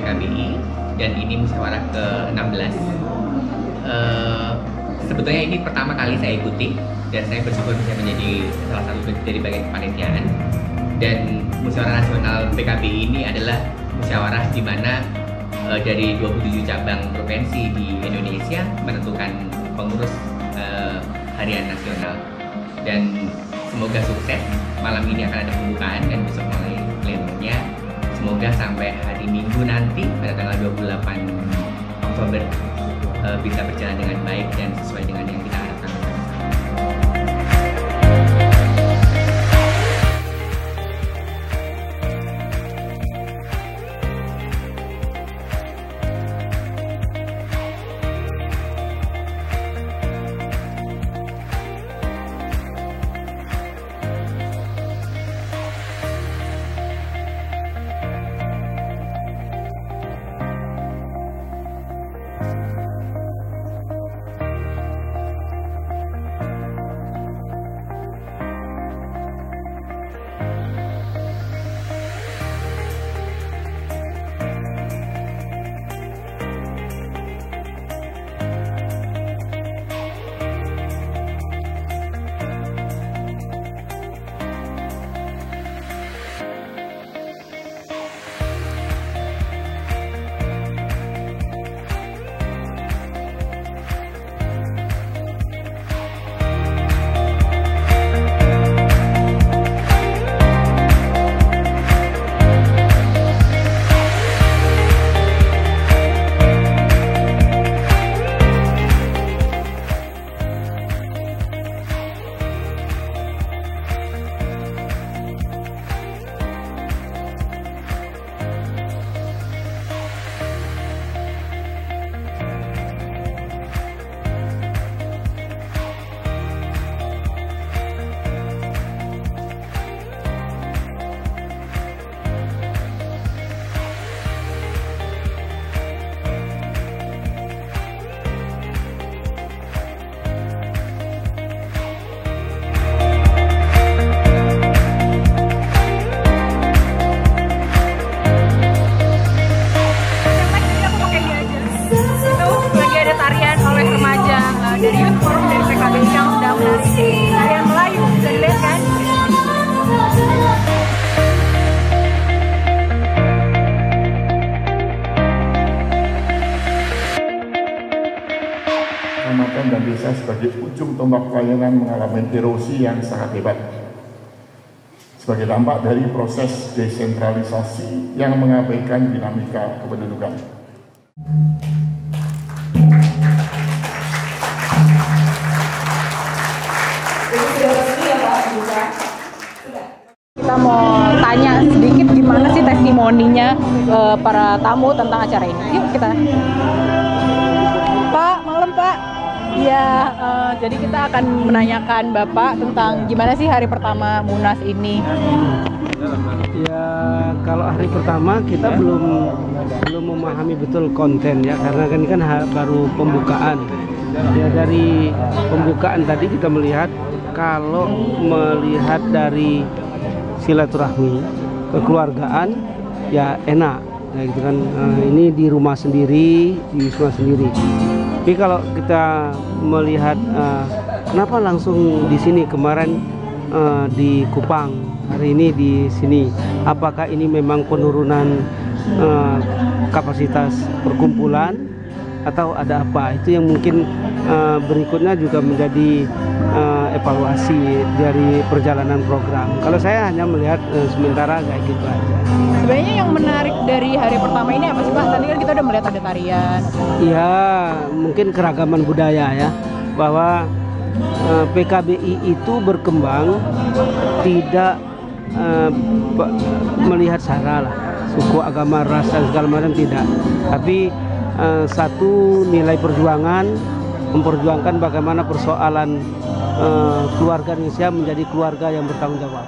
PKBI dan ini musyawarah ke-16. Uh, sebetulnya ini pertama kali saya ikuti dan saya bersyukur bisa menjadi salah satu dari bagian kepanitiaan. Dan musyawarah nasional PKBI ini adalah musyawarah di mana uh, dari 27 cabang provinsi di Indonesia menentukan pengurus uh, harian nasional. Dan semoga sukses. Malam ini akan ada pembukaan dan besok mulai plenonya semoga sampai hari Minggu nanti pada tanggal 28 Oktober uh, bisa berjalan dengan baik dan sesuai dengan Desa sebagai ujung tombak pelayanan mengalami erosi yang sangat hebat. Sebagai dampak dari proses desentralisasi yang mengabaikan dinamika kependudukan. kita mau tanya sedikit gimana sih testimoninya eh, para tamu tentang acara ini. Yuk kita Iya, eh, jadi kita akan menanyakan Bapak tentang gimana sih hari pertama Munas ini. Ya kalau hari pertama kita belum belum memahami betul konten ya karena kan kan baru pembukaan. Ya dari pembukaan tadi kita melihat kalau melihat dari silaturahmi kekeluargaan ya enak ya gitu kan Eh, ini di rumah sendiri di wisma sendiri. Tapi kalau kita melihat eh, kenapa langsung di sini? Kemarin eh, di Kupang hari ini di sini. Apakah ini memang penurunan eh, kapasitas perkumpulan atau ada apa? Itu yang mungkin eh, berikutnya juga menjadi eh, evaluasi dari perjalanan program. Kalau saya hanya melihat eh, sementara kayak gitu aja. Sebenarnya yang menarik dari hari pertama ini apa sih ada tarian. ya mungkin keragaman budaya ya bahwa eh, PKBI itu berkembang tidak eh, melihat sara lah suku agama ras dan segala macam tidak tapi eh, satu nilai perjuangan memperjuangkan bagaimana persoalan eh, keluarga Indonesia menjadi keluarga yang bertanggung jawab